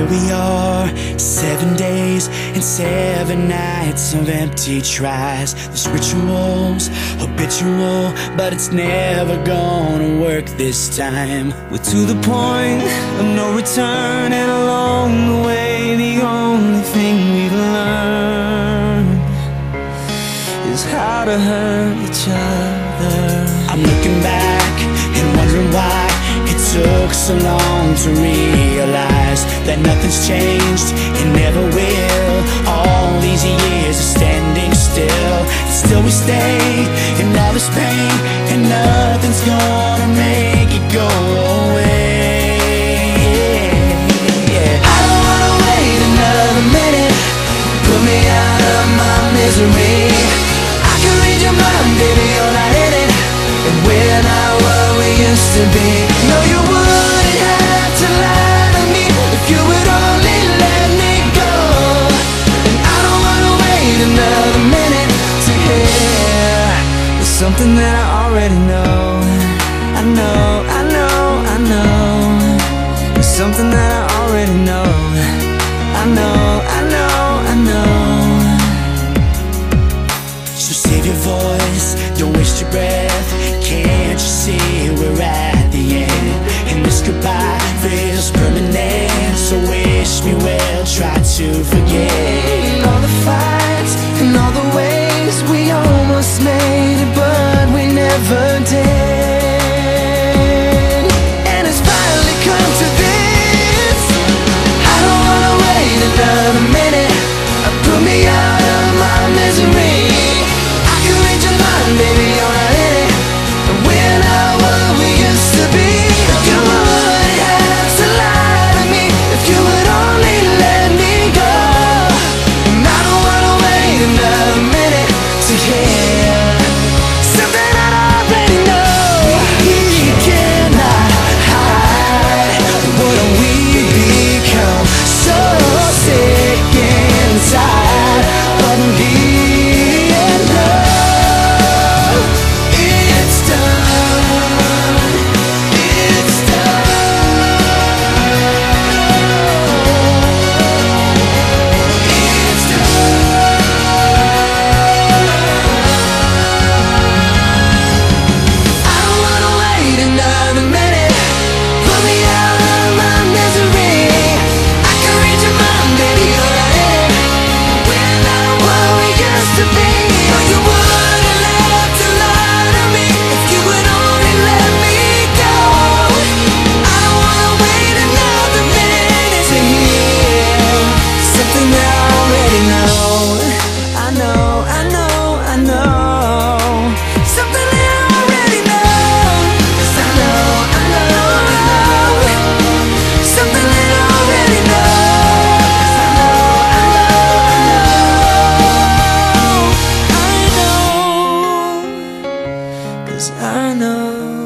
here we are, seven days and seven nights of empty tries. This ritual's habitual, but it's never gonna work this time. We're to the point of no return, and along the way, the only thing we've learned is how to hurt each other. I'm looking back and wondering why it took so long to realize that nothing's changed and never will. All these years of standing still, and still we stay in all this pain, and nothing's gonna something that I already know. I know, I know, I know. There's something that I already know. I know, I know, I know. So save your voice, don't waste your breath. Can't you see we're at the end? And this goodbye feels permanent. So wish me well, try to forget all the fights and all the ways we almost made it, but Cause I know.